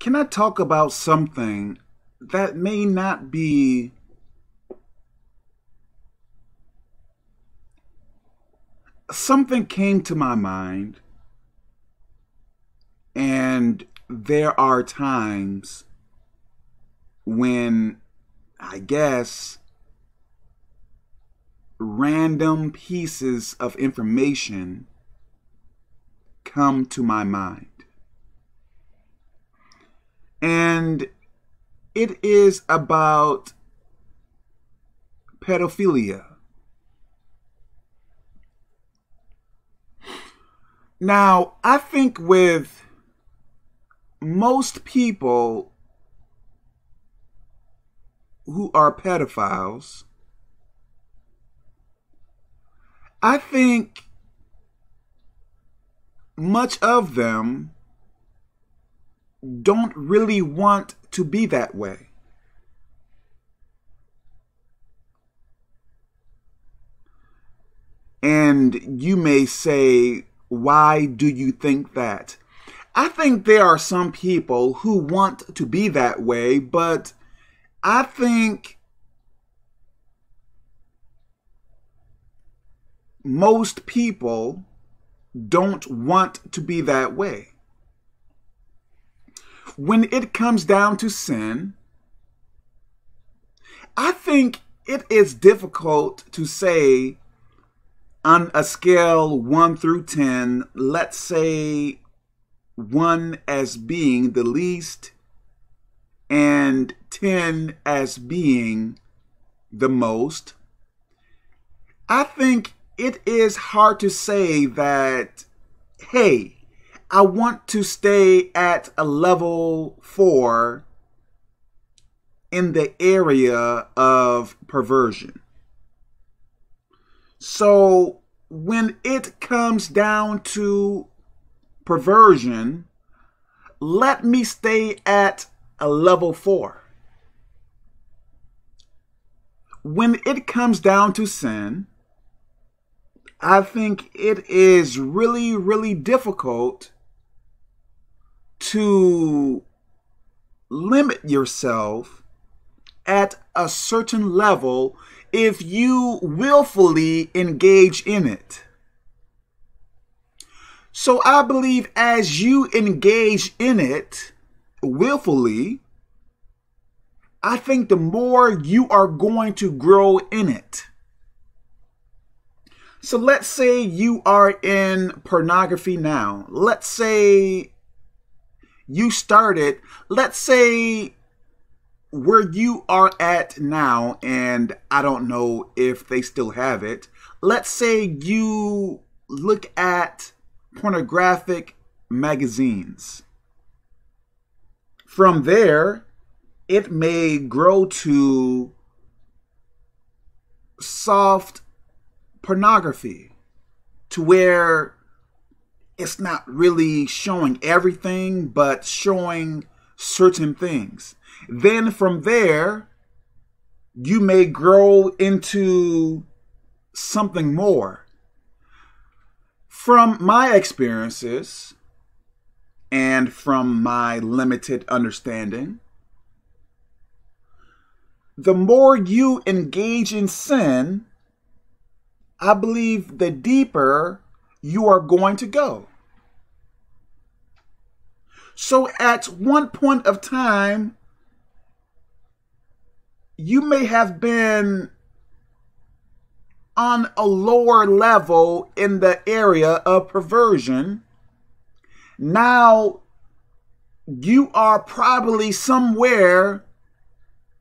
can I talk about something that may not be something came to my mind and there are times when I guess random pieces of information come to my mind. And it is about pedophilia. Now, I think with most people who are pedophiles, I think much of them don't really want to be that way. And you may say, why do you think that? I think there are some people who want to be that way, but I think most people don't want to be that way. When it comes down to sin, I think it is difficult to say on a scale 1 through 10, let's say 1 as being the least and 10 as being the most. I think it is hard to say that, hey, I want to stay at a level four in the area of perversion. So when it comes down to perversion, let me stay at a level four. When it comes down to sin, I think it is really, really difficult to limit yourself at a certain level if you willfully engage in it. So I believe as you engage in it willfully, I think the more you are going to grow in it. So let's say you are in pornography now. Let's say you started, let's say where you are at now, and I don't know if they still have it. Let's say you look at pornographic magazines. From there, it may grow to soft pornography to where it's not really showing everything, but showing certain things. Then from there, you may grow into something more. From my experiences and from my limited understanding, the more you engage in sin, I believe the deeper you are going to go. So at one point of time, you may have been on a lower level in the area of perversion. Now you are probably somewhere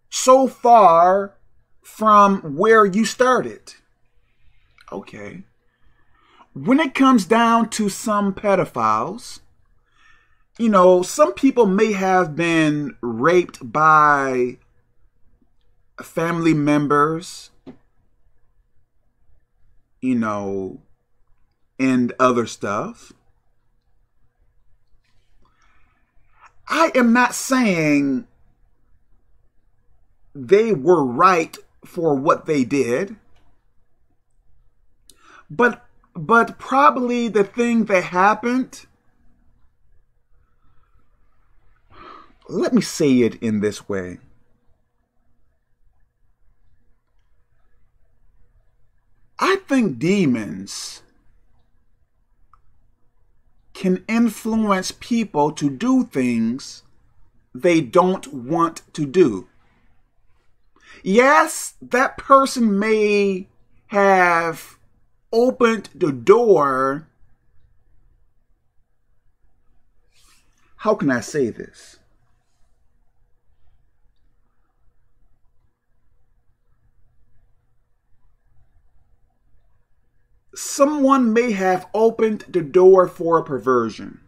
so far from where you started. Okay. When it comes down to some pedophiles, you know, some people may have been raped by family members, you know, and other stuff. I am not saying they were right for what they did. But but probably the thing that happened let me say it in this way. I think demons can influence people to do things they don't want to do. Yes, that person may have opened the door. How can I say this? Someone may have opened the door for a perversion.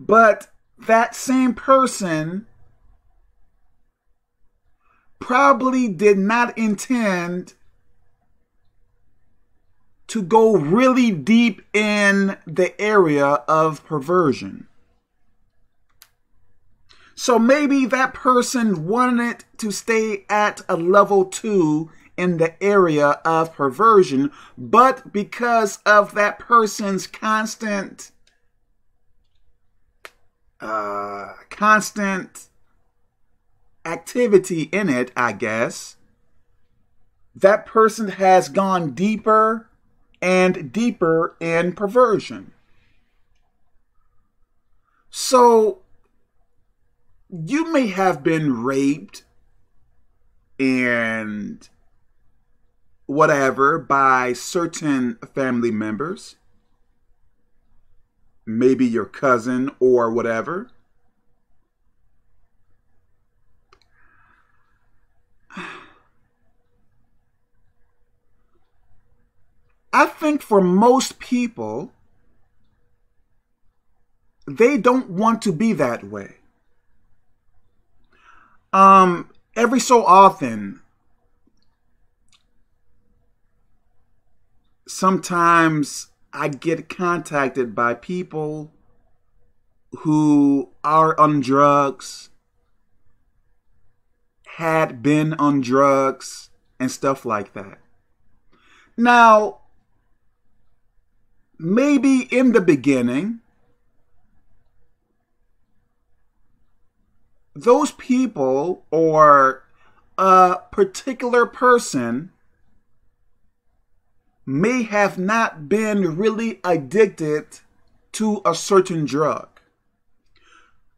But that same person probably did not intend to go really deep in the area of perversion. So maybe that person wanted to stay at a level two in the area of perversion, but because of that person's constant, uh, constant activity in it, I guess, that person has gone deeper and deeper in perversion. So you may have been raped and whatever by certain family members, maybe your cousin or whatever. I think for most people, they don't want to be that way. Um, every so often, sometimes I get contacted by people who are on drugs, had been on drugs, and stuff like that. Now, maybe in the beginning, those people or a particular person may have not been really addicted to a certain drug.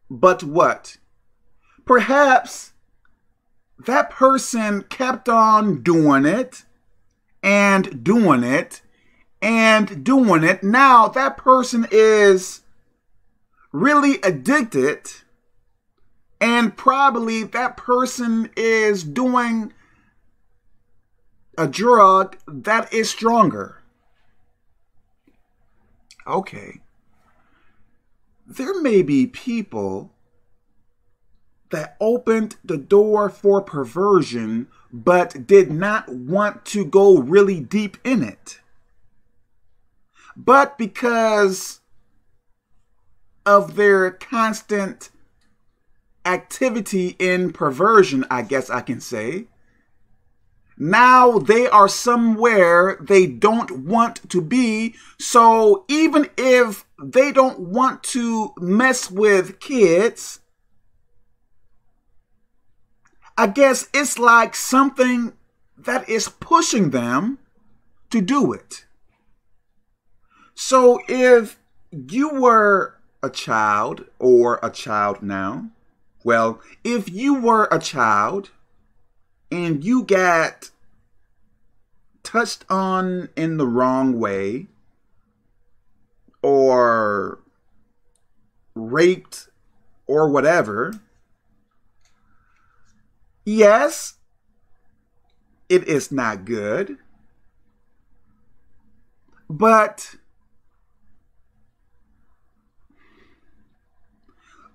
But what? Perhaps that person kept on doing it and doing it and doing it. Now that person is really addicted and probably that person is doing a drug that is stronger. Okay. There may be people that opened the door for perversion but did not want to go really deep in it. But because of their constant activity in perversion, I guess I can say, now they are somewhere they don't want to be. So even if they don't want to mess with kids, I guess it's like something that is pushing them to do it. So if you were a child or a child now, well, if you were a child and you got touched on in the wrong way or raped or whatever, yes, it is not good. But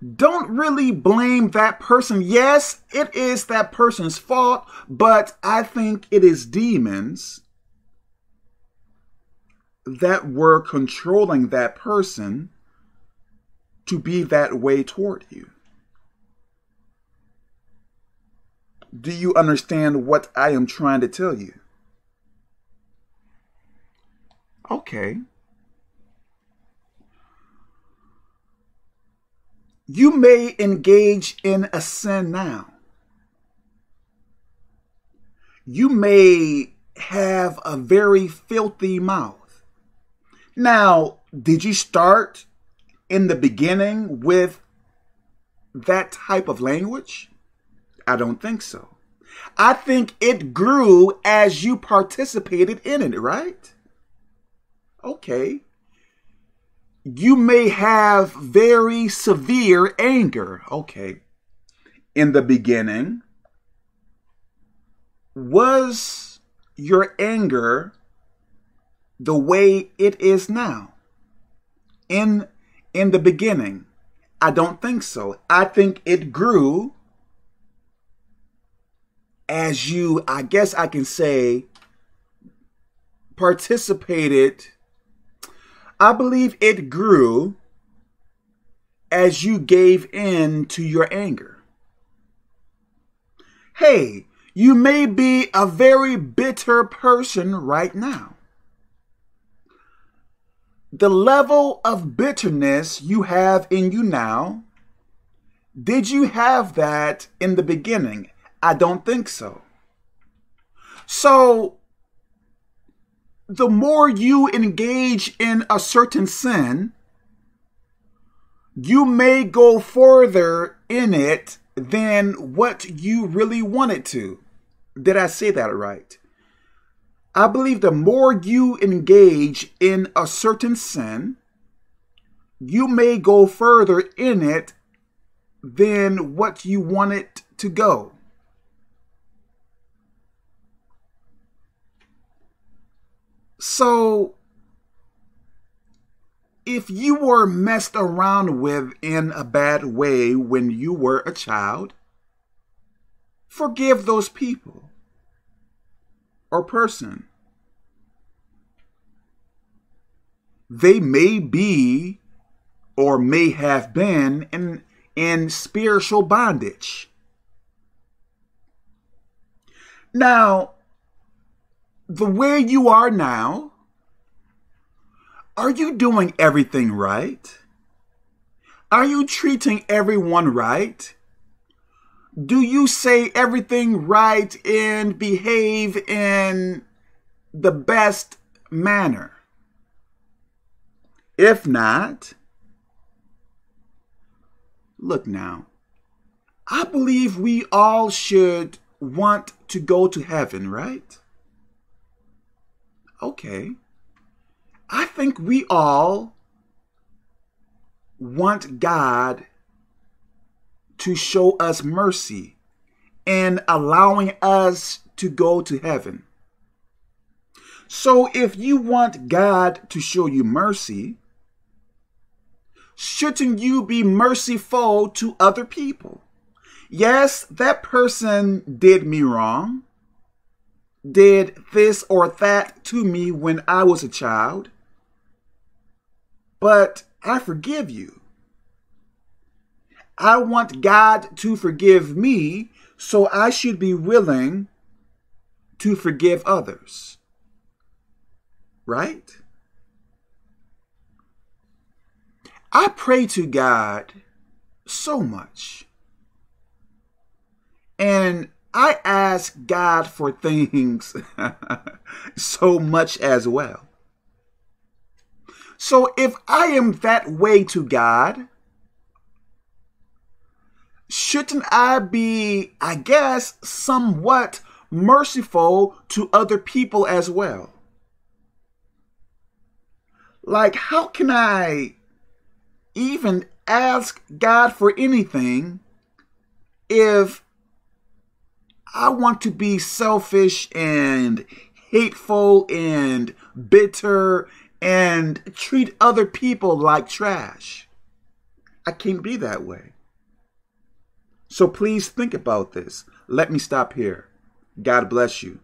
don't really blame that person. Yes, it is that person's fault, but I think it is demons that were controlling that person to be that way toward you. Do you understand what I am trying to tell you? Okay. You may engage in a sin now. You may have a very filthy mouth. Now, did you start in the beginning with that type of language? I don't think so. I think it grew as you participated in it, right? Okay. You may have very severe anger. Okay. In the beginning, was your anger the way it is now? In in the beginning, I don't think so. I think it grew as you, I guess I can say, participated. I believe it grew as you gave in to your anger. Hey, you may be a very bitter person right now. The level of bitterness you have in you now, did you have that in the beginning? I don't think so. So, the more you engage in a certain sin, you may go further in it than what you really wanted to. Did I say that right? I believe the more you engage in a certain sin, you may go further in it than what you want it to go. So, if you were messed around with in a bad way when you were a child, forgive those people or person. They may be or may have been in, in spiritual bondage. Now, the way you are now, are you doing everything right? Are you treating everyone right? Do you say everything right and behave in the best manner? If not, look now, I believe we all should want to go to heaven, right? Okay, I think we all want God to show us mercy and allowing us to go to heaven. So if you want God to show you mercy, shouldn't you be merciful to other people? Yes, that person did me wrong did this or that to me when I was a child, but I forgive you. I want God to forgive me, so I should be willing to forgive others. Right? I pray to God so much. And I ask God for things so much as well. So if I am that way to God, shouldn't I be, I guess, somewhat merciful to other people as well? Like, how can I even ask God for anything if I want to be selfish and hateful and bitter and treat other people like trash. I can't be that way. So please think about this. Let me stop here. God bless you.